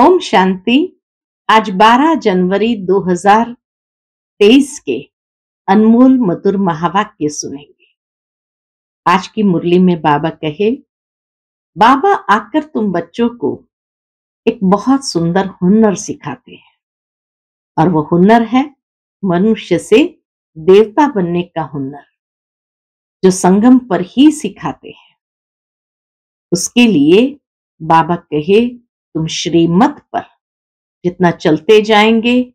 ओम शांति। आज 12 जनवरी 2023 के अनमोल मधुर महावाक्य सुनेंगे। आज की मुरली में बाबा कहे, बाबा, आकर तुम बच्चों को एक बहुत सुंदर हुनर सिखाते हैं। और वो हुनर है मनुष्य से देवता बनने का हुनर, जो संगम पर ही सिखाते हैं। उसके लिए बाबा कहे तुम श्रीमत पर जितना चलते जाएँगे,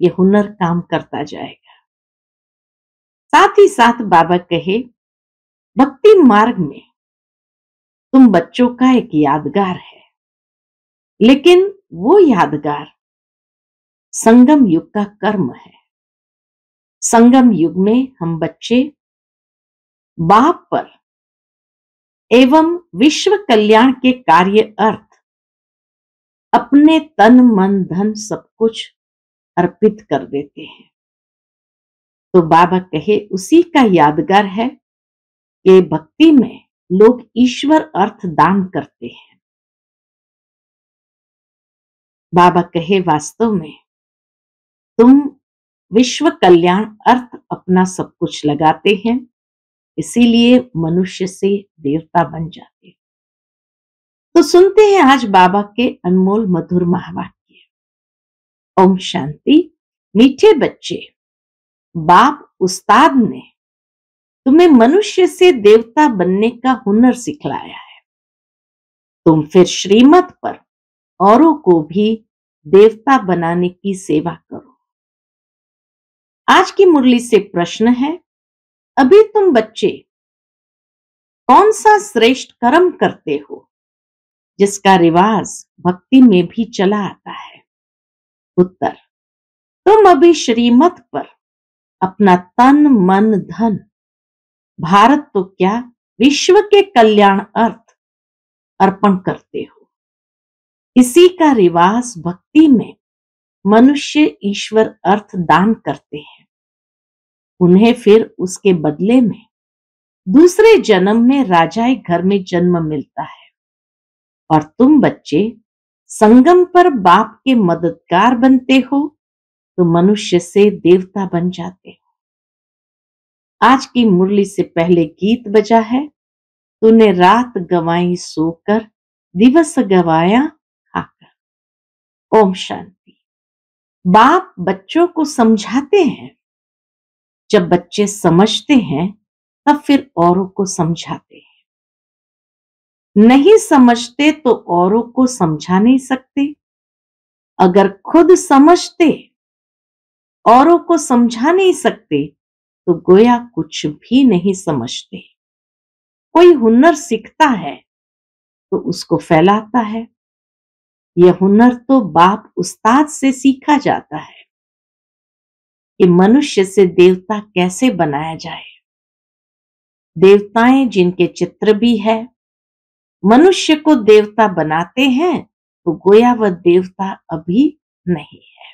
ये हुनर काम करता जाएगा। साथ ही साथ बाबा कहे, भक्ति मार्ग में तुम बच्चों का एक यादगार है। लेकिन वो यादगार संगम युग का कर्म है। संगम युग में हम बच्चे बाप पर एवं विश्व कल्याण के कार्य अर्थ अपने तन मन धन सब कुछ अर्पित कर देते हैं। तो बाबा कहे, उसी का यादगार है कि भक्ति में लोग ईश्वर अर्थ दान करते हैं। बाबा कहे, वास्तव में तुम विश्व कल्याण अर्थ अपना सब कुछ लगाते हैं, इसीलिए मनुष्य से देवता बन जाते हैं। तो सुनते हैं आज बाबा के अनमोल मधुर महावाक्य। ओम शांति, मीठे बच्चे, बाप उस्ताद ने तुम्हें मनुष्य से देवता बनने का हुनर सिखलाया है। तुम फिर श्रीमत पर औरों को भी देवता बनाने की सेवा करो। आज की मुरली से प्रश्न है, अभी तुम बच्चे कौन सा श्रेष्ठ कर्म करते हो? जिसका रिवाज भक्ति में भी चला आता है। उत्तर, तुम अभी श्रीमत पर अपना तन, मन, धन, भारत तो क्या विश्व के कल्याण अर्थ अर्पण करते हो? इसी का रिवाज भक्ति में मनुष्य ईश्वर अर्थ दान करते हैं। उन्हें फिर उसके बदले में दूसरे जन्म में राजाए घर में जन्म मिलता है। और तुम बच्चे, संगम पर बाप के मददगार बनते हो तो मनुष्य से देवता बन जाते हो। आज की मुरली से पहले गीत बजा है, तूने रात गवाई सोकर, दिवस गवाया खाकर। ओम शांति। बाप बच्चों को समझाते हैं। जब बच्चे समझते हैं, तब फिर औरों को समझाते हैं। नहीं समझते तो औरों को समझा नहीं सकते। अगर खुद समझते, औरों को समझा नहीं सकते तो गोया कुछ भी नहीं समझते। कोई हुनर सीखता है तो उसको फैलाता है। यह हुनर तो बाप उस्ताद से सीखा जाता है कि मनुष्य से देवता कैसे बनाया जाए। देवताएँ जिनके चित्र भी है मनुष्य को देवता बनाते हैं तो गोया वह देवता अभी नहीं है।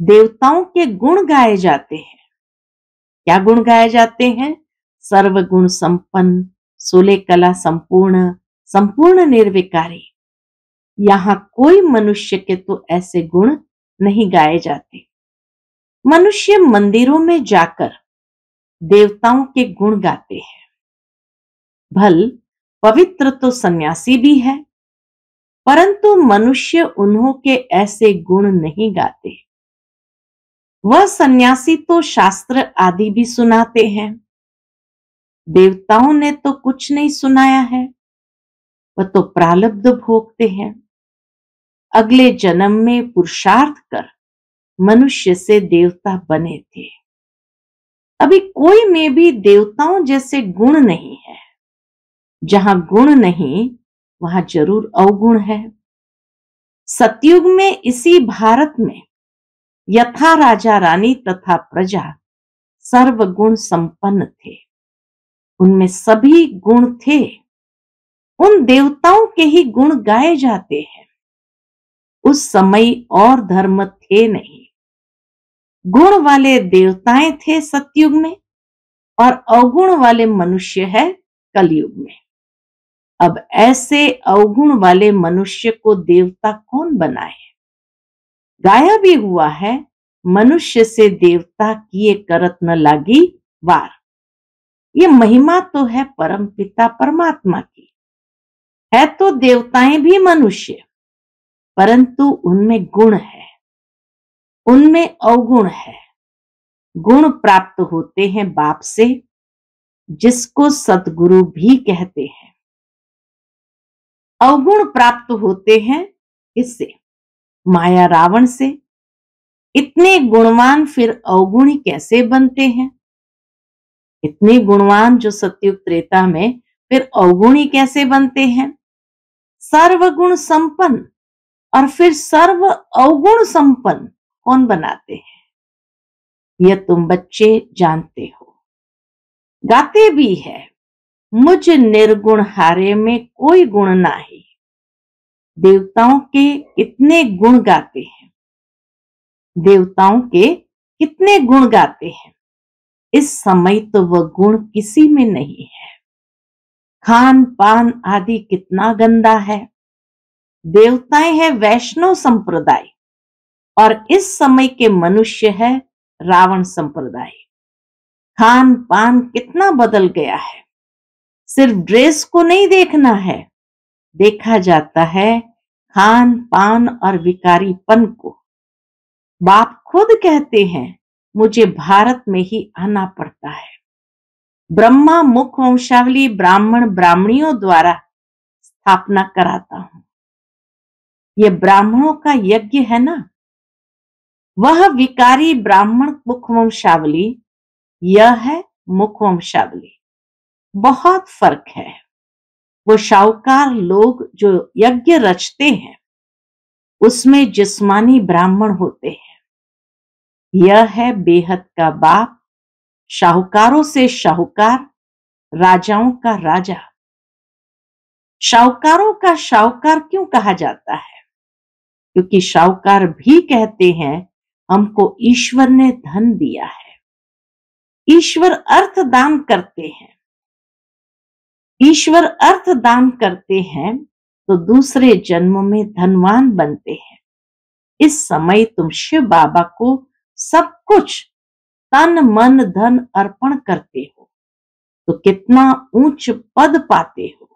देवताओं के गुण गाए जाते हैं। क्या गुण गाए जाते हैं? सर्वगुण संपन्न, सोले कला संपूर्ण संपूर्ण निर्विकारी। यहाँ कोई मनुष्य के तो ऐसे गुण नहीं गाए जाते। मनुष्य मंदिरों में जाकर देवताओं के गुण गाते हैं। भल पवित्र तो सन्यासी भी है, परंतु मनुष्य उन्हों के ऐसे गुण नहीं गाते। वह सन्यासी तो शास्त्र आदि भी सुनाते हैं। देवताओं ने तो कुछ नहीं सुनाया है, वह तो प्रालब्ध भोगते हैं। अगले जन्म में पुरुषार्थ कर मनुष्य से देवता बने थे। अभी कोई में भी देवताओं जैसे गुण नहीं है। जहाँ गुण नहीं, वहाँ ज़रूर अवगुण है। सतयुग में इसी भारत में यथा राजा रानी तथा प्रजा सर्वगुण संपन्न थे। उनमें सभी गुण थे। उन देवताओं के ही गुण गाए जाते हैं। उस समय और धर्म थे नहीं। गुण वाले देवताएँ थे सतयुग में और अवगुण वाले मनुष्य है कलयुग में। अब ऐसे अवगुण वाले मनुष्य को देवता कौन बनाए? गाया भी हुआ है, मनुष्य से देवता किए करत न लागी वार। ये महिमा तो है परम पिता परमात्मा की। है तो देवताएँ भी मनुष्य, परंतु उनमें गुण है। उनमें अवगुण है। गुण प्राप्त होते हैं बाप से, जिसको सतगुरु भी कहते हैं। अवगुण प्राप्त होते हैं इससे। माया रावण से। इतने गुणवान फिर अवगुणी कैसे बनते हैं? इतने गुणवान जो सत्युग त्रेता में फिर अवगुणी कैसे बनते हैं? सर्वगुण संपन्न और फिर सर्व अवगुण संपन्न कौन बनाते हैं? यह तुम बच्चे जानते हो। गाते भी है। मुझ निर्गुण हारे में कोई गुण नाही। देवताओं के कितने गुण गाते हैं। देवताओं के कितने गुण गाते हैं। इस समय तो वह गुण किसी में नहीं है। खान पान आदि कितना गंदा है। देवताएँ हैं वैष्णव संप्रदाय। और इस समय के मनुष्य है रावण संप्रदाय। खान पान कितना बदल गया है। सिर्फ़ ड्रेस को नहीं देखना है। देखा जाता है खान पान और विकारीपन को। बाप खुद कहते हैं, मुझे भारत में ही आना पड़ता है। ब्रह्मा मुख वंशावली ब्राह्मण ब्राह्मणियों द्वारा स्थापना कराता हूँ। यह ब्राह्मणों का यज्ञ है ना? वह विकारी ब्राह्मण मुख वंशावली, यह है मुख वंशावली। बहुत फ़र्क है। वो शाहूकार लोग जो यज्ञ रचते हैं, उसमें जिस्मानी ब्राह्मण होते हैं। यह है बेहद का बाप, शाहूकारों से शाहूकार, राजाओं का राजा। शाहूकारों का शाहूकार क्यों कहा जाता है? क्योंकि शाहूकार भी कहते हैं, हमको ईश्वर ने धन दिया है। ईश्वर अर्थ दान करते हैं। ईश्वर अर्थ दान करते हैं तो दूसरे जन्म में धनवान बनते हैं। इस समय तुम शिव बाबा को सब कुछ तन, मन, धन अर्पण करते हो। तो कितना ऊंच पद पाते हो।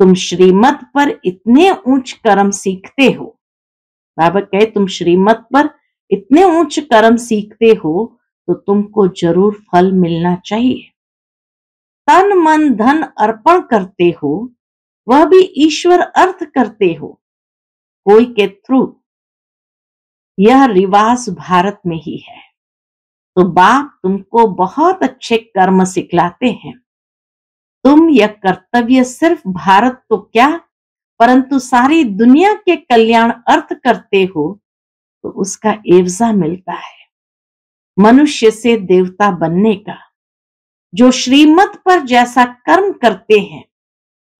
तुम श्रीमत पर इतने ऊंच कर्म सीखते हो। बाबा कहे, तुम श्रीमत पर इतने ऊंच कर्म सीखते हो तो तुमको ज़रूर फल मिलना चाहिए। तन मन धन अर्पण करते हो, वह भी ईश्वर अर्थ करते हो। कोई के थ्रू यह रिवाज भारत में ही है। तो बाप तुमको बहुत अच्छे कर्म सिखलाते हैं। तुम यह कर्तव्य सिर्फ़ भारत तो क्या, परंतु सारी दुनिया के कल्याण अर्थ करते हो तो उसका एवजा मिलता है। मनुष्य से देवता बनने का। जो श्रीमत पर जैसा कर्म करते हैं,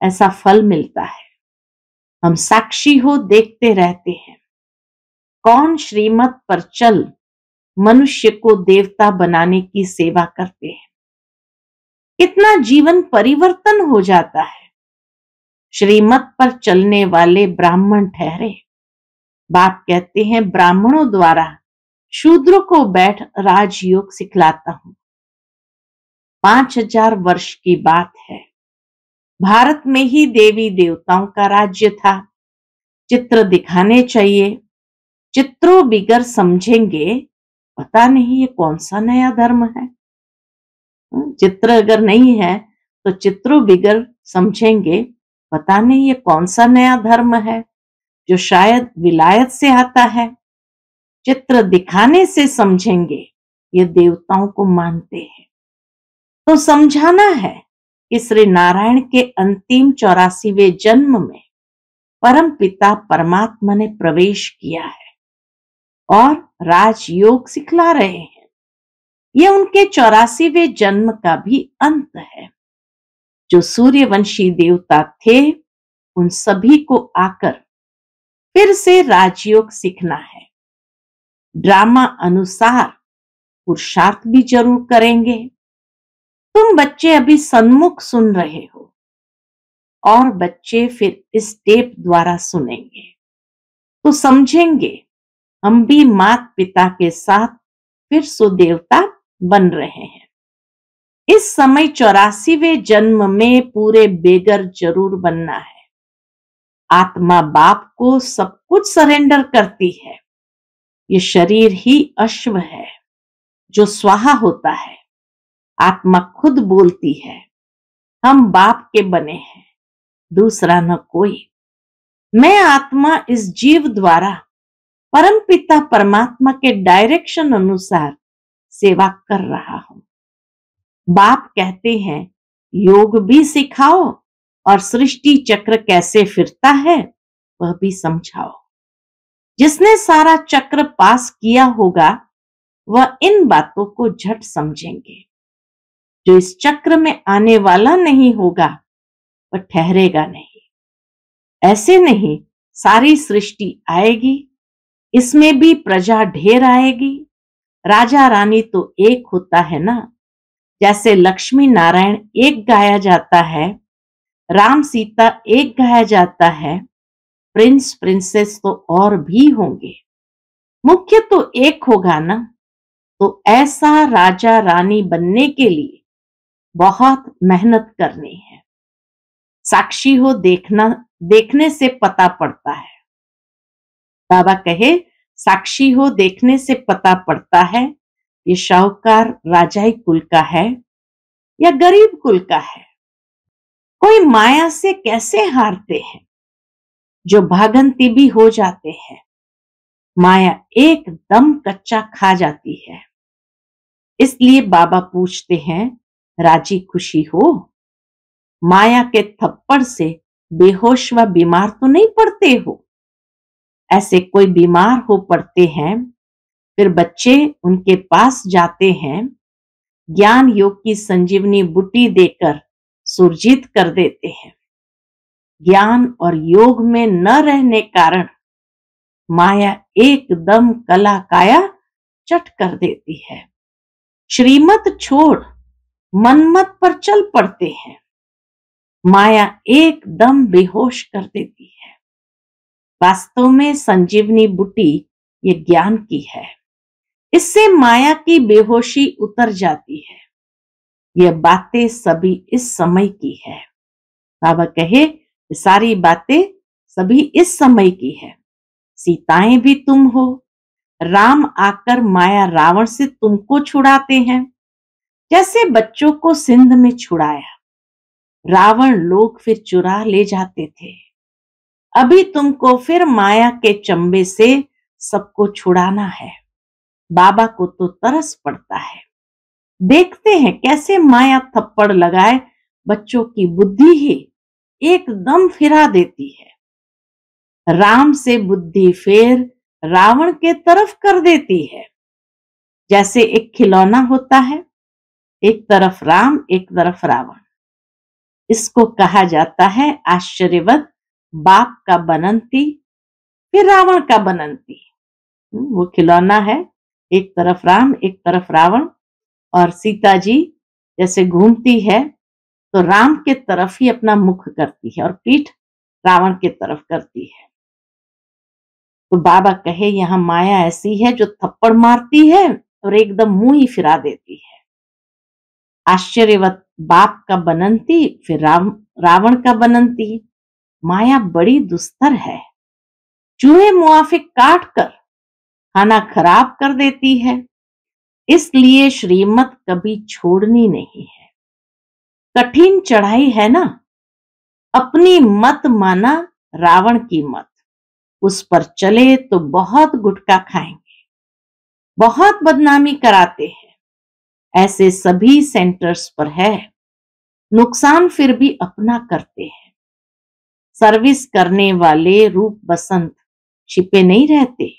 ऐसा फल मिलता है। हम साक्षी हो देखते रहते हैं। कौन श्रीमत पर चल मनुष्य को देवता बनाने की सेवा करते हैं? कितना जीवन परिवर्तन हो जाता है। श्रीमत पर चलने वाले ब्राह्मण ठहरे। बाप कहते हैं, ब्राह्मणों द्वारा शूद्र को बैठ राजयोग सिखलाता हूँ। पाँच हज़ार वर्ष की बात है। भारत में ही देवी देवताओं का राज्य था। चित्र दिखाने चाहिए। चित्रों बिगर समझेंगे पता नहीं ये कौन सा नया धर्म है। हाँ, चित्र अगर नहीं है तो चित्रों बिगर समझेंगे पता नहीं ये कौन सा नया धर्म है जो शायद विलायत से आता है। चित्र दिखाने से समझेंगे ये देवताओं को मानते हैं। तो समझाना है कि श्री नारायण के अंतिम चौरासीवे जन्म में परम पिता परमात्मा ने प्रवेश किया है और राजयोग सिखला रहे हैं। यह उनके चौरासीवे जन्म का भी अंत है। जो सूर्यवंशी देवता थे, उन सभी को आकर फिर से राजयोग सीखना है। ड्रामा अनुसार पुरुषार्थ भी ज़रूर करेंगे। तुम बच्चे अभी सन्मुख सुन रहे हो। और बच्चे फिर इस टेप द्वारा सुनेंगे। तो समझेंगे, हम भी मात पिता के साथ फिर सुदेवता बन रहे हैं। इस समय चौरासीवे जन्म में पूरे बेगर ज़रूर बनना है। आत्मा बाप को सब कुछ सरेंडर करती है। ये शरीर ही अश्व है, जो स्वाहा होता है। आत्मा खुद बोलती है, हम बाप के बने हैं, दूसरा न कोई। मैं आत्मा इस जीव द्वारा, परम पिता परमात्मा के डायरेक्शन अनुसार सेवा कर रहा हूँ। बाप कहते हैं, योग भी सिखाओ और सृष्टि चक्र कैसे फिरता है, वह भी समझाओ। जिसने सारा चक्र पास किया होगा, वह इन बातों को झट समझेंगे। जो इस चक्र में आने वाला नहीं होगा, वह ठहरेगा नहीं। ऐसे नहीं, सारी सृष्टि आएगी, इसमें भी प्रजा ढेर आएगी। राजा रानी तो एक होता है ना? जैसे लक्ष्मी नारायण एक गाया जाता है, राम सीता एक गाया जाता है, प्रिंस प्रिंसेस तो और भी होंगे। मुख्य तो एक होगा ना? तो ऐसा राजा रानी बनने के लिए बहुत मेहनत करनी है। साक्षी हो देखना, देखने से पता पड़ता है। बाबा कहे, साक्षी हो देखने से पता पड़ता है, ये शाहूकार राजाई कुल का है या गरीब कुल का है। कोई माया से कैसे हारते हैं? जो भागंती भी हो जाते हैं। माया एकदम कच्चा खा जाती है। इसलिए बाबा पूछते हैं राज़ी खुशी हो। माया के थप्पड़ से बेहोश व बीमार तो नहीं पड़ते हो। ऐसे कोई बीमार हो पड़ते हैं, फिर बच्चे उनके पास जाते हैं, ज्ञान योग की संजीवनी बुटी देकर सुरजित कर देते हैं। ज्ञान और योग में न रहने कारण माया एकदम कला काया चट कर देती है। श्रीमत छोड़ मनमत पर चल पड़ते हैं। माया एकदम बेहोश कर देती है। वास्तव में संजीवनी बुटी ये ज्ञान की है। इससे माया की बेहोशी उतर जाती है। ये बातें सभी इस समय की है। बाबा कहे सारी बातें सभी इस समय की है। सीताएँ भी तुम हो। राम आकर माया रावण से तुमको छुड़ाते हैं। जैसे बच्चों को सिंध में छुड़ाया? रावण लोग फिर चुरा ले जाते थे। अभी तुमको फिर माया के चंबे से सबको छुड़ाना है। बाबा को तो तरस पड़ता है। देखते हैं कैसे माया थप्पड़ लगाए बच्चों की बुद्धि ही एकदम फिरा देती है। राम से बुद्धि फेर रावण के तरफ़ कर देती है। जैसे एक खिलौना होता है एक तरफ़ राम एक तरफ़ रावण। इसको कहा जाता है आश्चर्यवत बाप का बनंती फिर रावण का बनंती। हम्म, वो खिलौना है एक तरफ़ राम एक तरफ़ रावण। और सीता जी जैसे घूमती है तो राम के तरफ़ ही अपना मुख करती है और पीठ रावण के तरफ़ करती है। तो बाबा कहे यहाँ माया ऐसी है जो थप्पड़ मारती है और एकदम मुँह ही फिरा देती है। आश्चर्यवत बाप का बनंती फिर राव, रावण का बनंती। माया बड़ी दुस्तर है। चूहे मुआफिक काट कर खाना खराब कर देती है। इसलिए श्रीमत कभी छोड़नी नहीं है। कठिन चढ़ाई है ना? अपनी मत माना रावण की मत। उस पर चले तो बहुत गुटका खाएँगे। बहुत बदनामी कराते हैं। ऐसे सभी सेंटर्स पर है। नुकसान फिर भी अपना करते हैं। सर्विस करने वाले रूप बसंत छिपे नहीं रहते।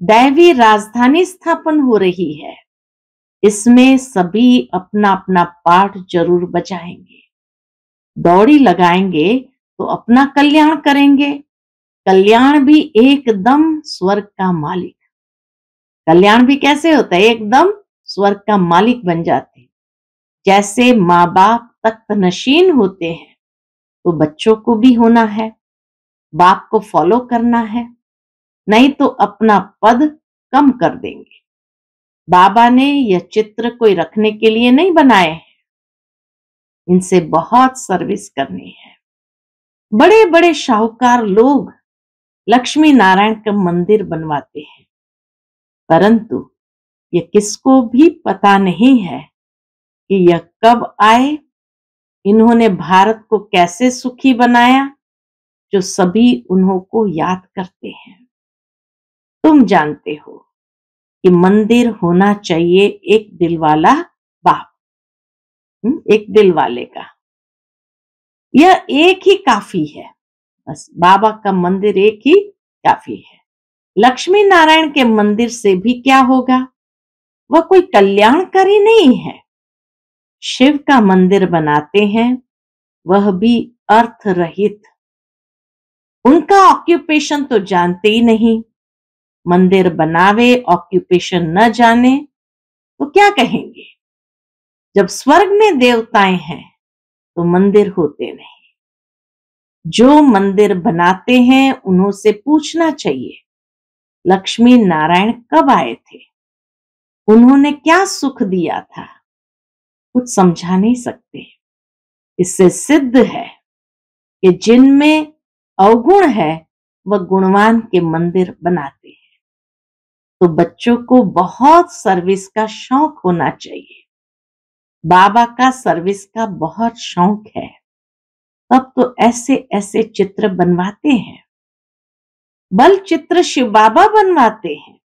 दैवी राजधानी स्थापन हो रही है। इसमें सभी अपना अपना पाठ ज़रूर बजाएँगे। दौड़ी लगाएँगे तो अपना कल्याण करेंगे। कल्याण भी एकदम स्वर्ग का मालिक। कल्याण भी कैसे होता है? एकदम स्वर्ग का मालिक बन जाते हैं। जैसे माँ बाप तख्त नशीन होते हैं तो बच्चों को भी होना है, बाप को फॉलो करना है, नहीं तो अपना पद कम कर देंगे। बाबा ने यह चित्र कोई रखने के लिए नहीं बनाए हैं। इनसे बहुत सर्विस करनी है। बड़े बड़े शाहूकार लोग लक्ष्मी नारायण का मंदिर बनवाते हैं। परंतु ये किसको भी पता नहीं है कि यह कब आए इन्होंने भारत को कैसे सुखी बनाया जो सभी उन्हों को याद करते हैं। तुम जानते हो कि मंदिर होना चाहिए एक दिल वाला बाप हम्म, एक दिल वाले का। यह एक ही काफ़ी है बस बाबा का मंदिर एक ही काफ़ी है। लक्ष्मी नारायण के मंदिर से भी क्या होगा? वह कोई कल्याणकारी नहीं है। शिव का मंदिर बनाते हैं, वह भी अर्थ रहित उनका ऑक्यूपेशन तो जानते ही नहीं। मंदिर बनावे ऑक्यूपेशन न जाने तो क्या कहेंगे? जब स्वर्ग में देवताएँ हैं तो मंदिर होते नहीं। जो मंदिर बनाते हैं उन्हों से पूछना चाहिए, लक्ष्मी नारायण कब आए थे? उन्होंने क्या सुख दिया था? कुछ समझा नहीं सकते। इससे सिद्ध है कि जिनमें अवगुण है, वह गुणवान के मंदिर बनाते हैं। तो बच्चों को बहुत सर्विस का शौक होना चाहिए। बाबा का सर्विस का बहुत शौक है। तब तो ऐसे ऐसे चित्र बनवाते हैं। बल चित्र शिव बाबा बनवाते हैं।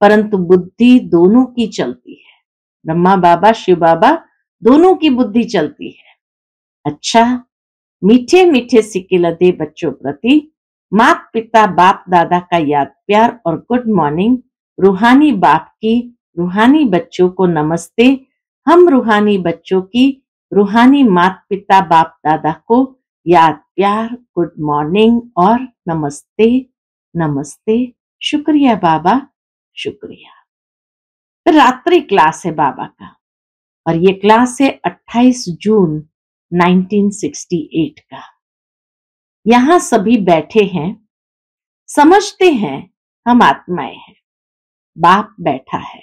परंतु बुद्धि दोनों की चलती है। ब्रह्मा बाबा, शिव बाबा दोनों की बुद्धि चलती है। अच्छा मीठे मीठे सिक्के लदे बच्चों प्रति मात पिता बाप, दादा का याद प्यार और गुड मॉर्निंग, रूहानी बाप की, रूहानी बच्चों को नमस्ते, हम रूहानी बच्चों की, रूहानी मात पिता बाप, दादा को याद प्यार, गुड मॉर्निंग और नमस्ते नमस्ते, शुक्रिया बाबा। शुक्रिया। रात्रि क्लास है बाबा का, और ये क्लास है 28 जून 1968 का। यहाँ सभी बैठे हैं, समझते हैं हम आत्माएँ हैं, बाप बैठा है।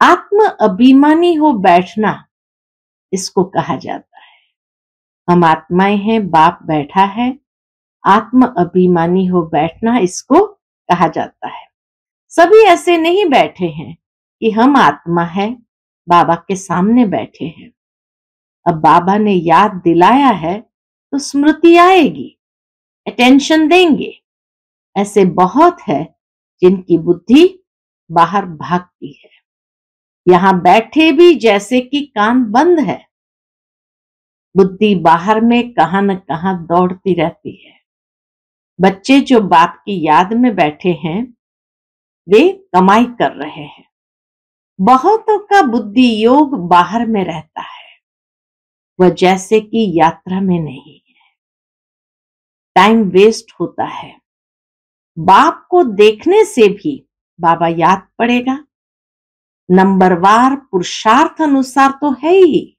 आत्म अभिमानी हो बैठना, इसको कहा जाता है। हम आत्माएँ हैं, बाप बैठा है, आत्म अभिमानी हो बैठना, इसको कहा जाता है। सभी ऐसे नहीं बैठे हैं कि हम आत्मा है, बाबा के सामने बैठे हैं। अब बाबा ने याद दिलाया है तो स्मृति आएगी अटेंशन देंगे। ऐसे बहुत है जिनकी बुद्धि बाहर भागती है। यहाँ बैठे भी जैसे कि कान बंद है। बुद्धि बाहर में कहा न कहा दौड़ती रहती है। बच्चे जो बाप की याद में बैठे हैं वे कमाई कर रहे हैं। बहुतों का बुद्धि योग बाहर में रहता है, वह जैसे कि यात्रा में नहीं है। टाइम वेस्ट होता है। बाप को देखने से भी बाबा याद पड़ेगा। नंबरवार पुरुषार्थ अनुसार तो है ही।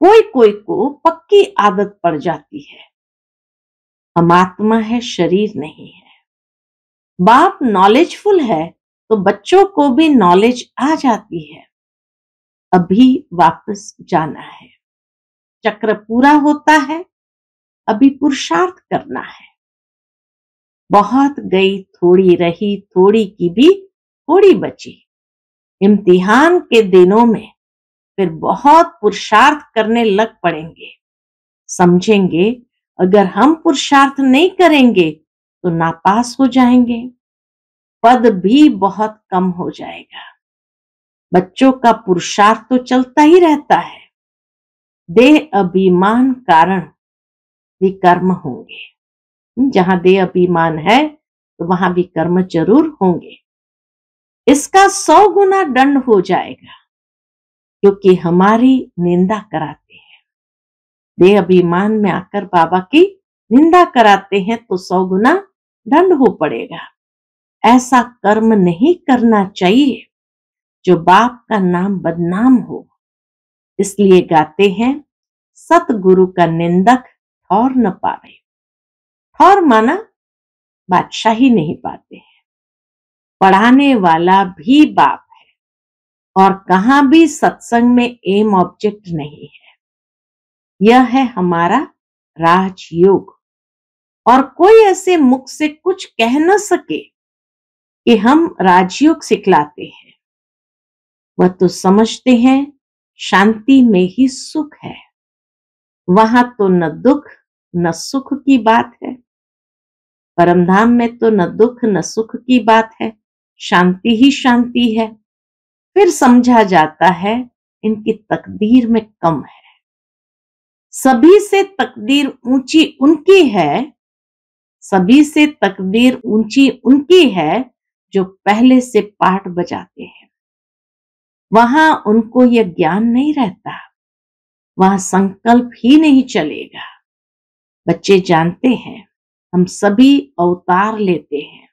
कोई कोई को पक्की आदत पड़ जाती है। हम आत्मा है, शरीर नहीं है। बाप नॉलेजफुल है तो बच्चों को भी नॉलेज आ जाती है। अभी वापस जाना है। चक्र पूरा होता है, अभी पुरुषार्थ करना है। बहुत गई थोड़ी रही, थोड़ी की भी थोड़ी बची। इम्तिहान के दिनों में फिर बहुत पुरुषार्थ करने लग पड़ेंगे। समझेंगे, अगर हम पुरुषार्थ नहीं करेंगे तो नापास हो जाएँगे। पद भी बहुत कम हो जाएगा। बच्चों का पुरुषार्थ तो चलता ही रहता है। देह अभिमान कारण विकर्म होंगे। जहाँ दे अभिमान है तो वहाँ भी कर्म ज़रूर होंगे। इसका सौ गुना दंड हो जाएगा, क्योंकि हमारी निंदा कराते हैं। दे अभिमान में आकर बाबा की निंदा कराते हैं तो सौ गुना दंड हो पड़ेगा। ऐसा कर्म नहीं करना चाहिए जो बाप का नाम बदनाम हो। इसलिए गाते हैं, सतगुरु का निंदक ठौर न पावे। ठौर माना बादशाही नहीं पाते हैं। पढ़ाने वाला भी बाप है और कहाँ भी सत्संग में एम ऑब्जेक्ट नहीं है। यह है हमारा राजयोग। और कोई ऐसे मुख से कुछ कह न सके कि हम राजयोग सिखलाते हैं। वह तो समझते हैं, शांति में ही सुख है। वहाँ तो न दुख, न सुख की बात है। परमधाम में तो न दुख, न सुख की बात है। शांति ही शांति है। फिर समझा जाता है, इनकी तकदीर में कम है। सभी से तकदीर ऊँची उनकी है सभी से तकदीर ऊँची उनकी है, जो पहले से पाठ बजाते हैं। वहाँ उनको यह ज्ञान नहीं रहता। वहाँ संकल्प ही नहीं चलेगा। बच्चे जानते हैं, हम सभी अवतार लेते हैं।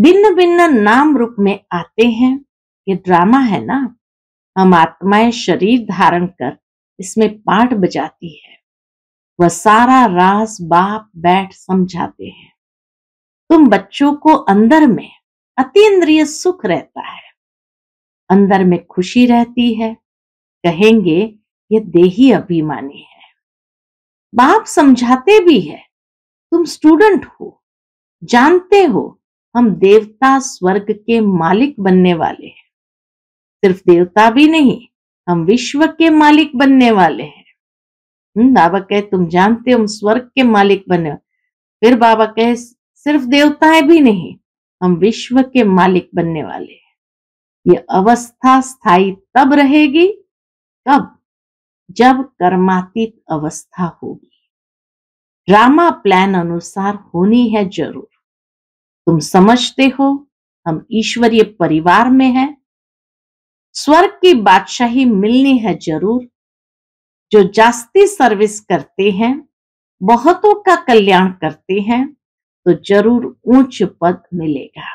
भिन्न भिन्न नाम रूप में आते हैं। ये ड्रामा है ना? हम आत्माएँ शरीर धारण कर इसमें पाठ बजाती है। वह सारा रास बाप बैठ समझाते हैं। तुम बच्चों को अंदर में अतीन्द्रिय सुख रहता है। अंदर में खुशी रहती है। कहेंगे, ये देही अभिमानी है। बाप समझाते भी है, तुम स्टूडेंट हो, जानते हो, हम देवता स्वर्ग के मालिक बनने वाले हैं। सिर्फ़ देवता भी नहीं, हम विश्व के मालिक बनने वाले हैं। बाबा कहे, तुम जानते हो, हम स्वर्ग के मालिक बने फिर बाबा कहे, सिर्फ़ देवताएँ भी नहीं, हम विश्व के मालिक बनने वाले हैं। ये अवस्था स्थायी तब रहेगी, कब? जब कर्मातीत अवस्था होगी। ड्रामा प्लान अनुसार होनी है ज़रूर। तुम समझते हो, हम ईश्वरीय परिवार में हैं। स्वर्ग की बादशाही मिलनी है ज़रूर जो जास्ती सर्विस करते हैं, बहुतों का कल्याण करते हैं तो ज़रूर ऊंच पद मिलेगा।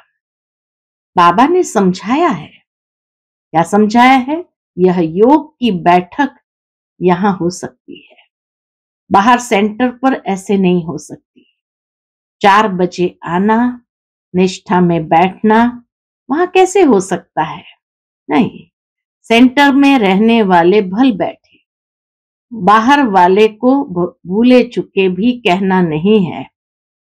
बाबा ने समझाया है। क्या समझाया है? यह योग की बैठक यहाँ हो सकती है। बाहर सेंटर पर ऐसे नहीं हो सकती। चार बजे आना, निष्ठा में बैठना, वहाँ कैसे हो सकता है? नहीं सेंटर में रहने वाले भल बैठे। बाहर वाले को भूले चुके भी कहना नहीं है।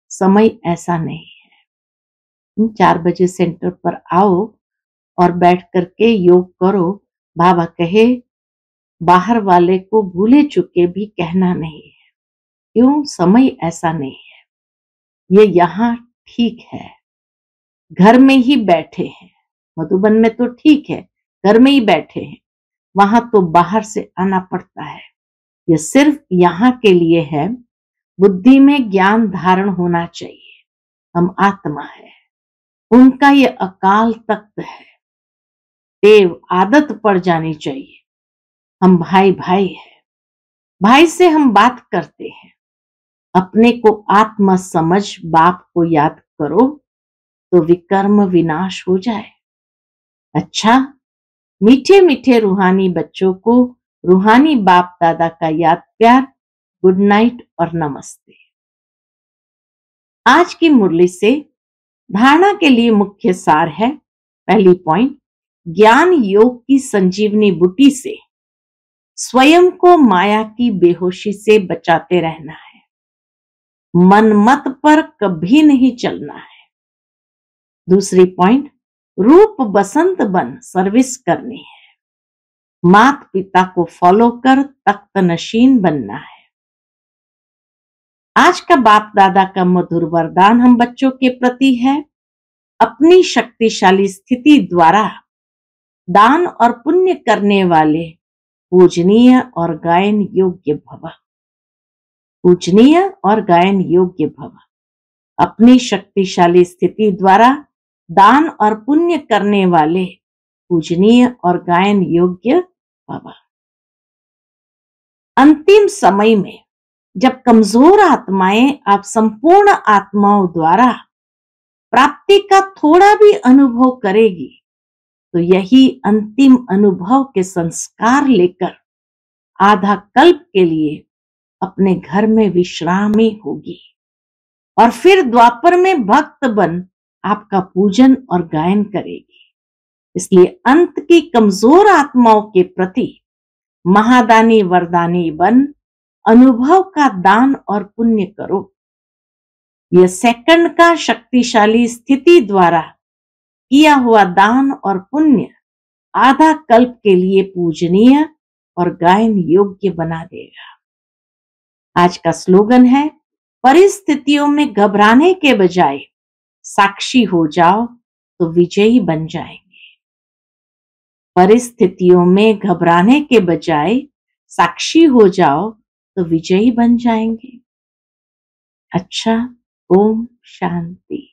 समय ऐसा नहीं है। चार बजे सेंटर पर आओ और बैठ करके योग करो। बाबा कहे, बाहर वाले को भूले चुके भी कहना नहीं है। क्यों? समय ऐसा नहीं है। ये यहाँ ठीक है। घर में ही बैठे हैं। मधुबन में तो ठीक है। घर में ही बैठे हैं। वहाँ तो बाहर से आना पड़ता है। ये सिर्फ़ यहाँ के लिए है, बुद्धि में ज्ञान धारण होना चाहिए। हम आत्मा है, उनका ये अकाल तख्त है। देव आदत पड़ जानी चाहिए। हम भाई भाई है, भाई से हम बात करते हैं। अपने को आत्मा समझ, बाप को याद करो तो विकर्म विनाश हो जाए। अच्छा मीठे मीठे रूहानी बच्चों को रूहानी बाप दादा का याद प्यार, गुड नाइट और नमस्ते। आज की मुरली से धारणा के लिए मुख्य सार है, पहली पॉइंट ज्ञान योग की संजीवनी बुटी से। स्वयं को माया की बेहोशी से बचाते रहना है। मन मत पर कभी नहीं चलना है। दूसरी पॉइंट रूप बसंत बन सर्विस करनी है। मात पिता को फॉलो कर तख्त नशीन बनना है। आज का बाप दादा का मधुर वरदान हम बच्चों के प्रति है। अपनी शक्तिशाली स्थिति द्वारा दान और पुण्य करने वाले पूजनीय और गायन योग्य भव। पूजनीय और गायन योग्य भव। अपनी शक्तिशाली स्थिति द्वारा दान और पुण्य करने वाले पूजनीय और गायन योग्य बाबा। अंतिम समय में जब कमज़ोर आत्माएँ आप संपूर्ण आत्माओं द्वारा प्राप्ति का थोड़ा भी अनुभव करेगी तो यही अंतिम अनुभव के संस्कार लेकर आधा कल्प के लिए अपने घर में विश्रामी होगी और फिर द्वापर में भक्त बन आपका पूजन और गायन करेगी। इसलिए अंत की कमज़ोर आत्माओं के प्रति महादानी वरदानी बन, अनुभव का दान और पुण्य करो। यह सेकंड का शक्तिशाली स्थिति द्वारा किया हुआ दान और पुण्य आधा कल्प के लिए पूजनीय और गायन योग्य बना देगा। आज का स्लोगन है, परिस्थितियों में घबराने के बजाय साक्षी हो जाओ तो विजयी बन जाएँगे। परिस्थितियों में घबराने के बजाय साक्षी हो जाओ तो विजयी बन जाएँगे। अच्छा ओम शांति।